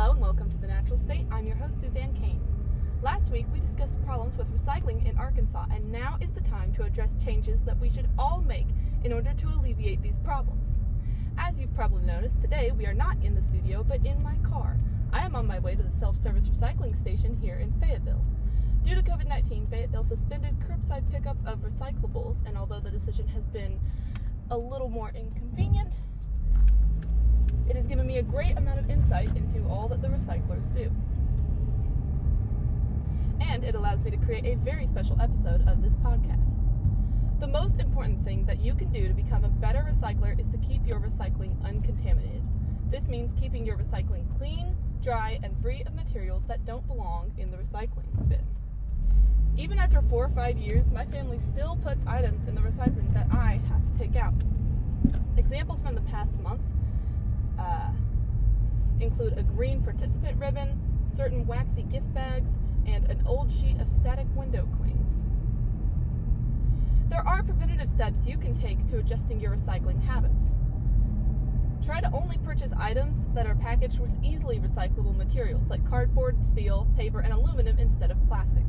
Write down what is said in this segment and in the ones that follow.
Hello and welcome to The Natural State. I'm your host, Suzanne Kane. Last week we discussed problems with recycling in Arkansas, and now is the time to address changes that we should all make in order to alleviate these problems. As you've probably noticed, today we are not in the studio but in my car. I am on my way to the self service recycling station here in Fayetteville. Due to COVID 19, Fayetteville suspended curbside pickup of recyclables, and although the decision has been a little more inconvenient, it has given me a great amount of insight into all that the recyclers do. And it allows me to create a very special episode of this podcast. The most important thing that you can do to become a better recycler is to keep your recycling uncontaminated. This means keeping your recycling clean, dry, and free of materials that don't belong in the recycling bin. Even after four or five years, my family still puts items in the recycling that I have to take out. Examples from the past month uh, include a green participant ribbon, certain waxy gift bags, and an old sheet of static window clings. There are preventative steps you can take to adjusting your recycling habits. Try to only purchase items that are packaged with easily recyclable materials like cardboard, steel, paper, and aluminum instead of plastic.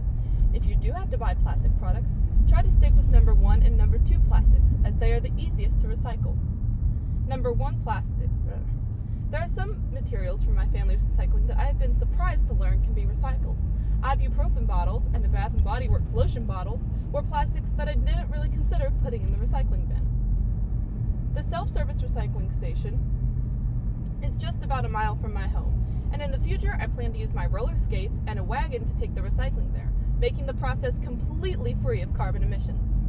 If you do have to buy plastic products, try to stick with number one and number two plastics, as they are the easiest to recycle. Number one plastic. There are some materials from my family's recycling that I have been surprised to learn can be recycled. Ibuprofen bottles and a Bath and Body Works lotion bottles were plastics that I didn't really consider putting in the recycling bin. The self-service recycling station is just about a mile from my home, and in the future I plan to use my roller skates and a wagon to take the recycling there, making the process completely free of carbon emissions.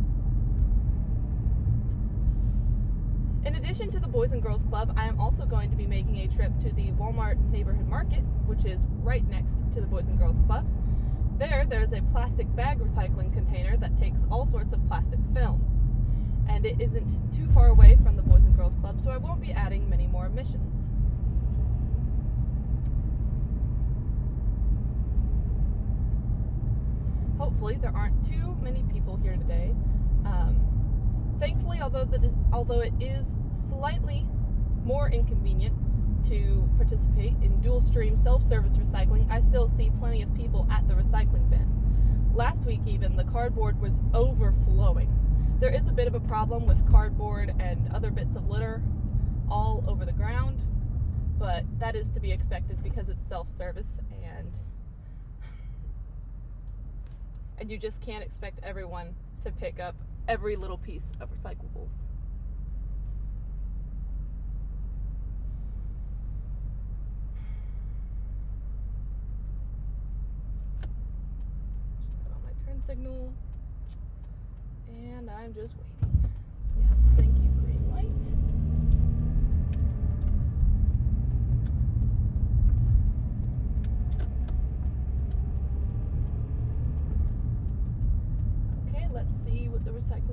In addition to the Boys and Girls Club, I am also going to be making a trip to the Walmart Neighborhood Market, which is right next to the Boys and Girls Club. There, there's a plastic bag recycling container that takes all sorts of plastic film. And it isn't too far away from the Boys and Girls Club, so I won't be adding many more emissions. Hopefully, there aren't too many people here today. Um, thankfully, although the, although it is slightly more inconvenient to participate in dual stream self-service recycling, I still see plenty of people at the recycling bin. Last week even the cardboard was overflowing. There is a bit of a problem with cardboard and other bits of litter all over the ground, but that is to be expected because it's self-service and and you just can't expect everyone to pick up every little piece of recyclables. Put on my turn signal. And I'm just waiting. Yes, thank you, green light. Okay, let's see what the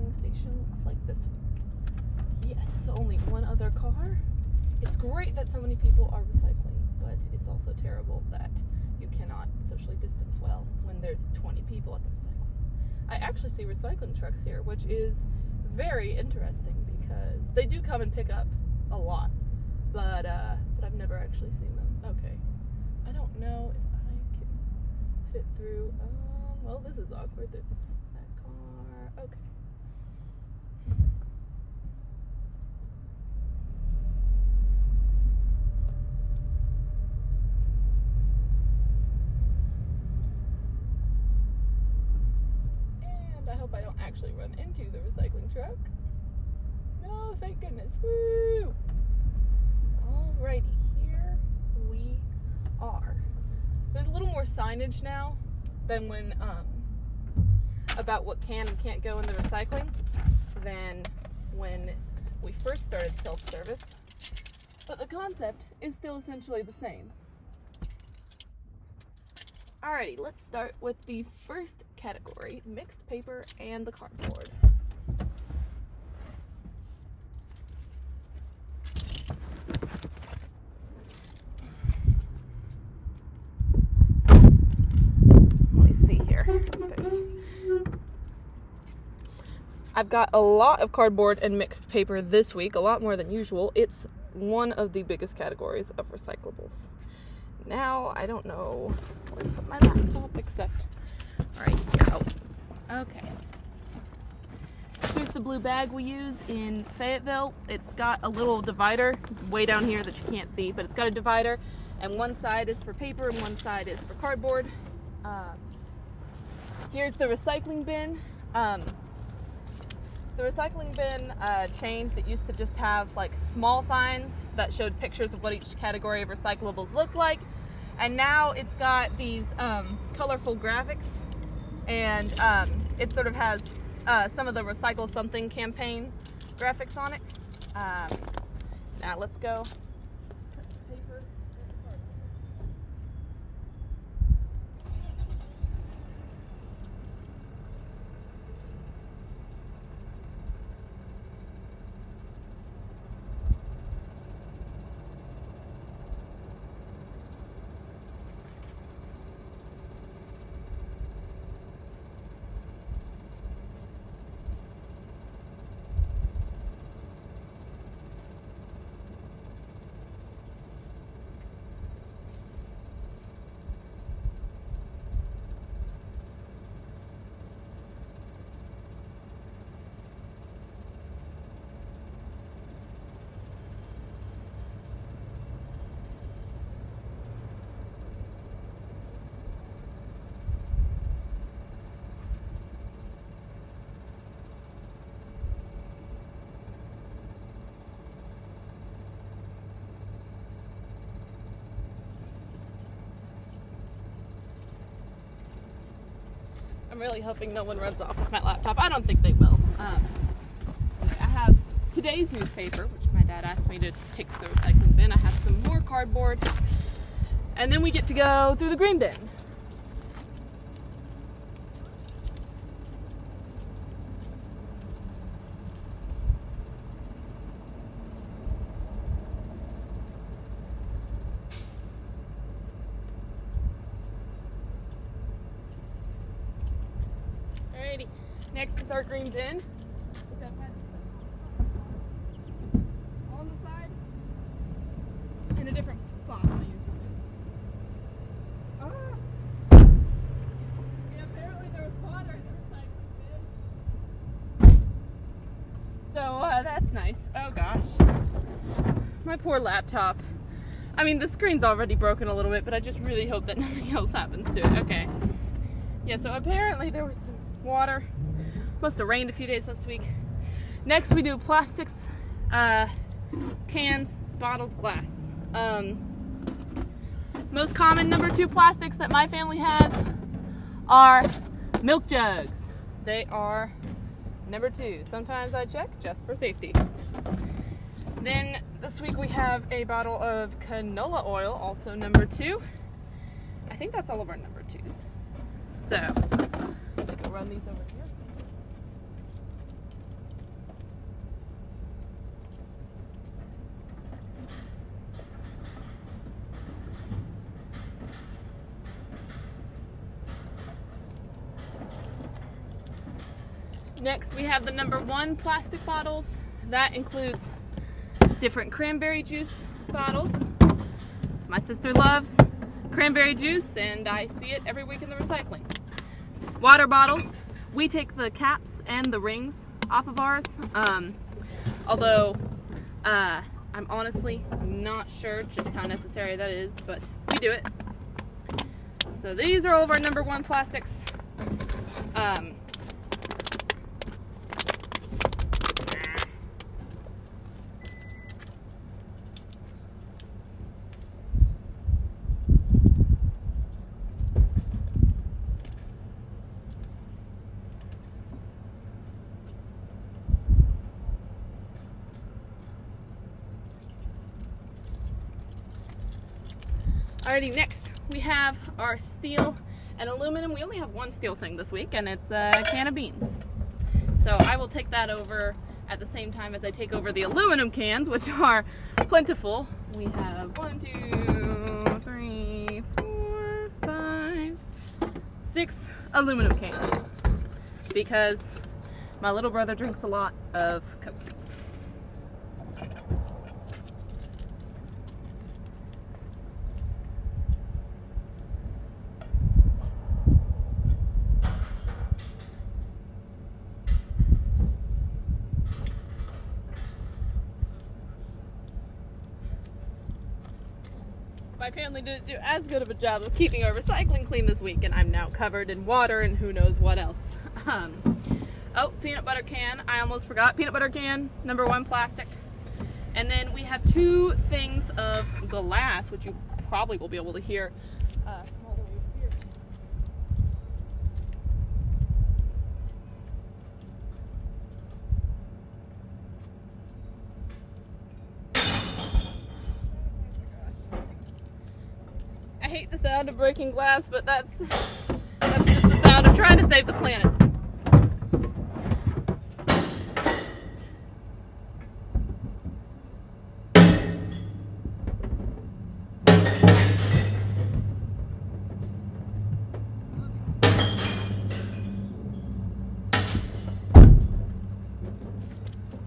recycling station looks like this week. Yes, only one other car. It's great that so many people are recycling, but it's also terrible that you cannot socially distance well when there's 20 people at the recycling. I actually see recycling trucks here, which is very interesting because they do come and pick up a lot, but uh, but I've never actually seen them. Okay, I don't know if I can fit through. Um, well, this is awkward. It's that car. Okay. And I hope I don't actually run into the recycling truck. No, thank goodness. Woo! Alrighty, here we are. There's a little more signage now than when um, about what can and can't go in the recycling than when we first started self-service. But the concept is still essentially the same. Alrighty, let's start with the first category mixed paper and the cardboard. Let me see here. I've got a lot of cardboard and mixed paper this week, a lot more than usual. It's one of the biggest categories of recyclables. Now I don't know where to put my laptop except right here. Oh, okay. Here's the blue bag we use in Fayetteville. It's got a little divider way down here that you can't see, but it's got a divider, and one side is for paper and one side is for cardboard. Uh, here's the recycling bin. Um, the recycling bin uh, changed. It used to just have like small signs that showed pictures of what each category of recyclables looked like, and now it's got these um, colorful graphics, and um, it sort of has uh, some of the Recycle Something campaign graphics on it. Um, now let's go. I'm really hoping no one runs off with my laptop. I don't think they will. Um, I have today's newspaper, which my dad asked me to take to the recycling bin. I have some more cardboard. And then we get to go through the green bin. Alrighty, next is our green bin. which I've had On the side, in a different spot than I usually do. Ah! Yeah, apparently there was water in the recycling bin. So uh, that's nice. Oh gosh. My poor laptop. I mean, the screen's already broken a little bit, but I just really hope that nothing else happens to it. Okay. Yeah, so apparently there was some water. Must have rained a few days last week. Next, we do plastics, uh, cans, bottles, glass. Um, most common number two plastics that my family has are milk jugs. They are number two. Sometimes I check just for safety. Then this week we have a bottle of canola oil, also number two. I think that's all of our number twos. So, run these over here. We have the number one plastic bottles. That includes different cranberry juice bottles. My sister loves cranberry juice, and I see it every week in the recycling. Water bottles. We take the caps and the rings off of ours. Um, although, uh, I'm honestly not sure just how necessary that is, but we do it. So these are all of our number one plastics. Um, Alrighty, next we have our steel and aluminum. We only have one steel thing this week, and it's a can of beans. So I will take that over at the same time as I take over the aluminum cans, which are plentiful. We have one, two, three, four, five, six aluminum cans because my little brother drinks a lot of Coke. My family didn't do as good of a job of keeping our recycling clean this week, and I'm now covered in water and who knows what else. Um, oh, peanut butter can. I almost forgot. Peanut butter can, number one plastic. And then we have two things of glass, which you probably will be able to hear. Uh, all the way over here. I hate the sound of breaking glass, but that's that's just the sound of trying to save the planet.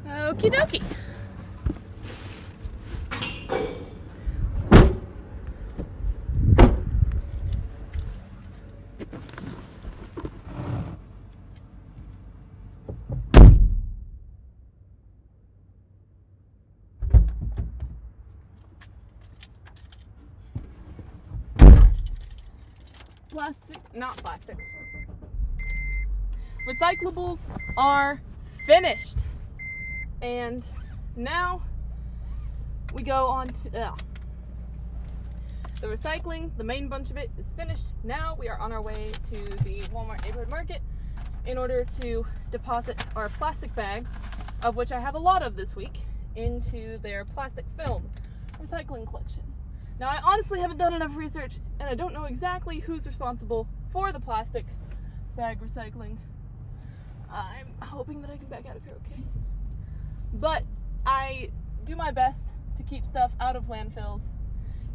Okie dokie. Plastic, not plastics. Recyclables are finished. And now we go on to the recycling. The main bunch of it is finished. Now we are on our way to the Walmart neighborhood market in order to deposit our plastic bags, of which I have a lot of this week, into their plastic film recycling collection. Now, I honestly haven't done enough research and I don't know exactly who's responsible for the plastic bag recycling. I'm hoping that I can back out of here okay. But I do my best to keep stuff out of landfills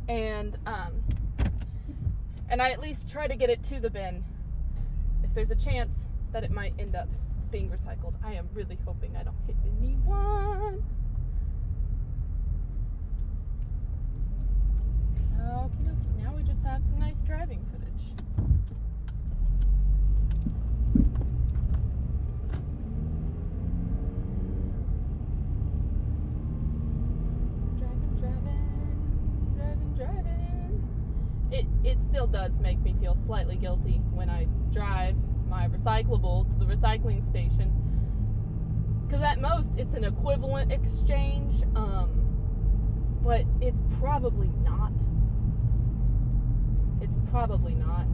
and um, and I at least try to get it to the bin if there's a chance that it might end up being recycled. I am really hoping I don't hit anyone. Okie dokie, now we just have some nice driving footage. Driving, driving, driving, driving. It it still does make me feel slightly guilty when I drive my recyclables to the recycling station. Because at most it's an equivalent exchange, um, but it's probably not. It's probably not.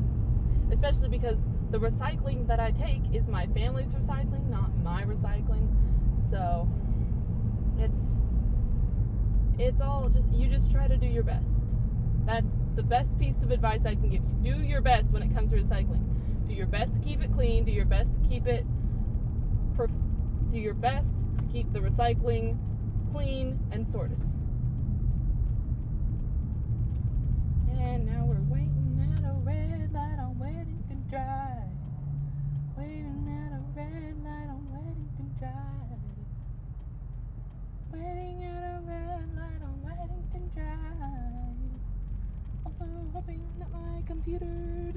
Especially because the recycling that I take is my family's recycling, not my recycling. So it's it's all just you just try to do your best. That's the best piece of advice I can give you. Do your best when it comes to recycling. Do your best to keep it clean. Do your best to keep it. Perf- do your best to keep the recycling clean and sorted.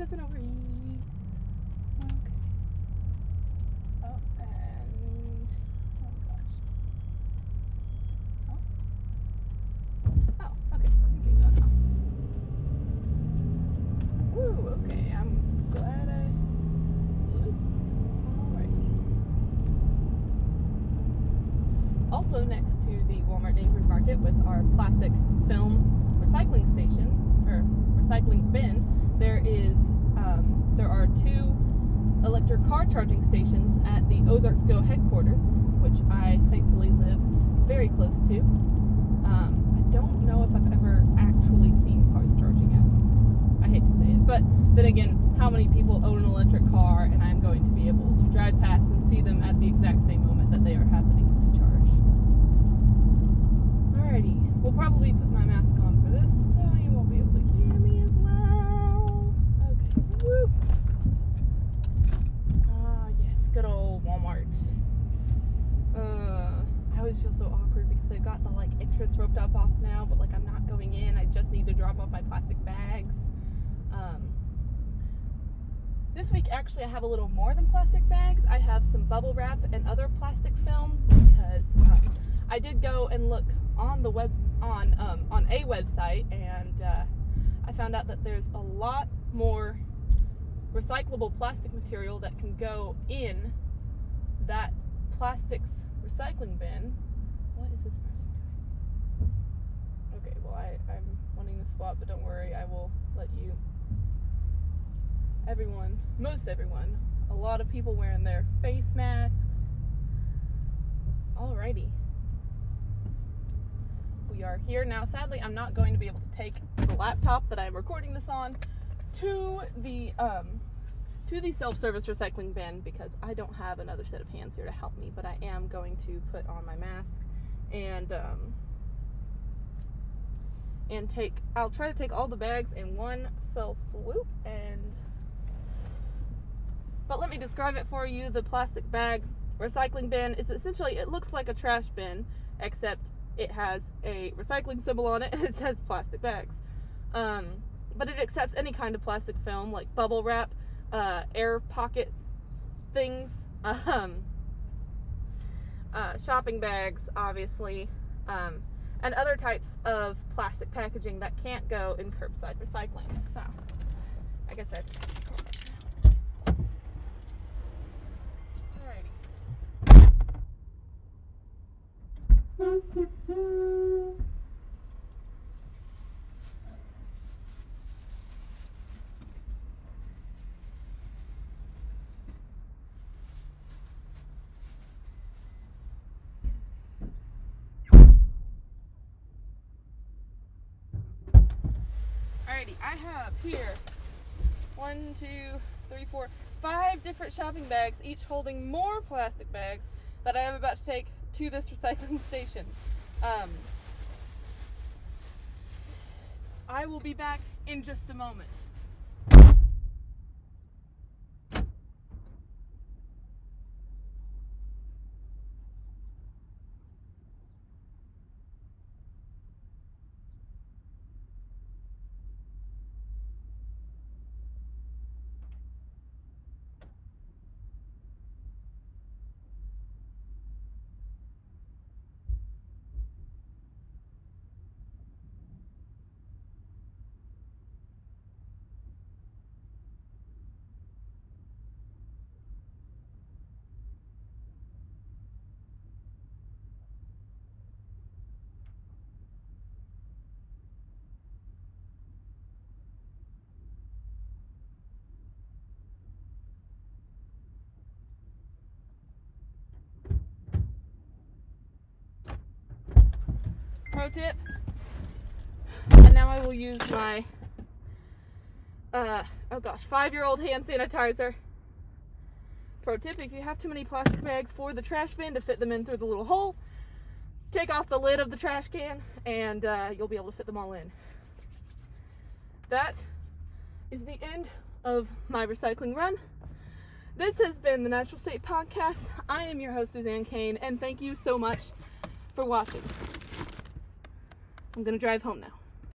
Computer doesn't. Okay. Oh, and oh gosh. Oh. Oh, okay. I think got. Woo, okay. I'm glad I. Also next to the Walmart neighborhood market with our plastic film recycling station or recycling bin, there is um, there are two electric car charging stations at the Ozarks Go headquarters, which I thankfully live very close to. Um, I don't know if I've ever actually seen cars charging at. I hate to say it, but then again, how many people own an electric car, and I'm going to be able to drive past and see them at the exact same moment that they are happening to charge. Alrighty, we'll probably put my mask on for this, so you won't be able to hear me as well. Okay, woo. Ah, yes, good old Walmart. Uh, I always feel so awkward because they've got the like entrance roped up off now, but like I'm not going in. I just need to drop off my plastic bags. Um, this week, actually, I have a little more than plastic bags. I have some bubble wrap and other plastic films because um, I did go and look on the web on um, on a website, and uh, I found out that there's a lot more recyclable plastic material that can go in that plastics recycling bin. What is this person I, I'm wanting the spot, but don't worry, I will let you. Everyone, most everyone, a lot of people wearing their face masks. Alrighty. We are here now. Sadly, I'm not going to be able to take the laptop that I'm recording this on to the um, to the self-service recycling bin because I don't have another set of hands here to help me. But I am going to put on my mask and um, and take. I'll try to take all the bags in one fell swoop and. But let me describe it for you. The plastic bag recycling bin is essentially it looks like a trash bin, except it has a recycling symbol on it and it says plastic bags. Um, but it accepts any kind of plastic film like bubble wrap, uh, air pocket things, um, uh, shopping bags, obviously, um, and other types of plastic packaging that can't go in curbside recycling. So, I guess I. Alrighty. Alrighty, I have here one, two, three, four, five different shopping bags, each holding more plastic bags that I am about to take to this recycling station. Um, I will be back in just a moment. Pro tip. And now I will use my, uh, oh gosh, five year old hand sanitizer. Pro tip if you have too many plastic bags for the trash bin to fit them in through the little hole, take off the lid of the trash can and uh, you'll be able to fit them all in. That is the end of my recycling run. This has been the Natural State Podcast. I am your host, Suzanne Kane, and thank you so much for watching. I'm gonna drive home now.